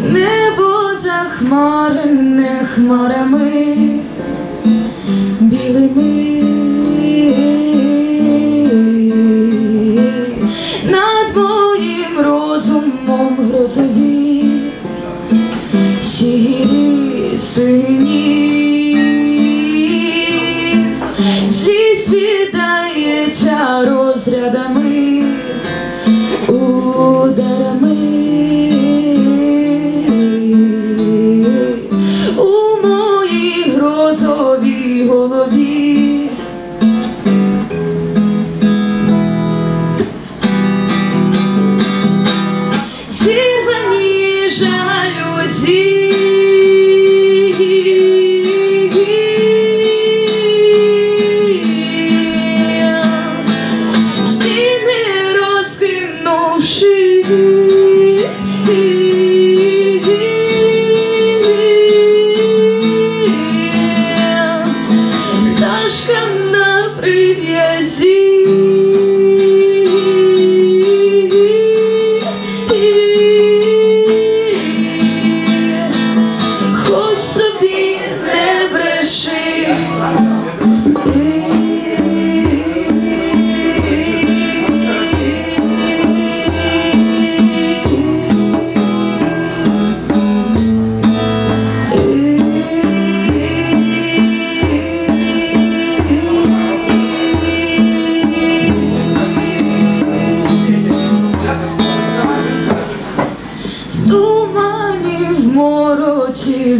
Небо захмарене хмарами білими. Злість віддається розрядами, Пташка на прив'язі.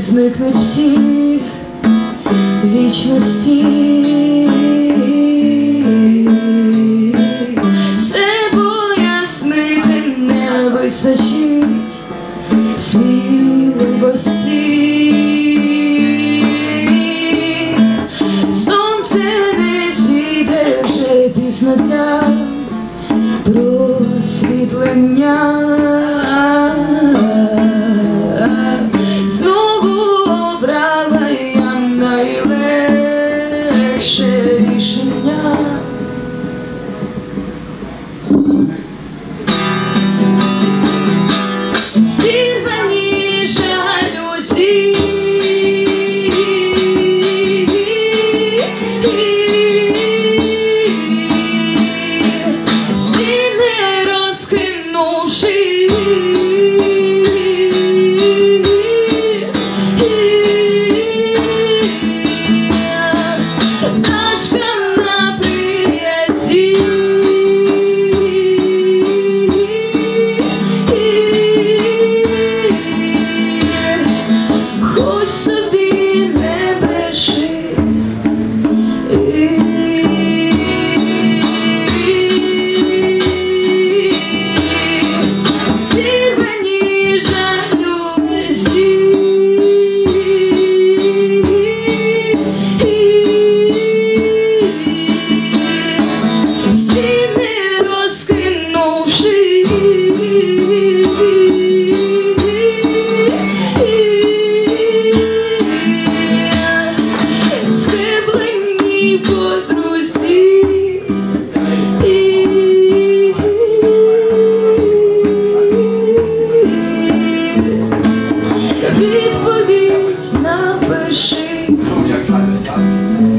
Зникнуть всі вічності. Все пояснити не вистачить сміливості. Сонце не зійде вже пізно для просвітлення. 감사합 니.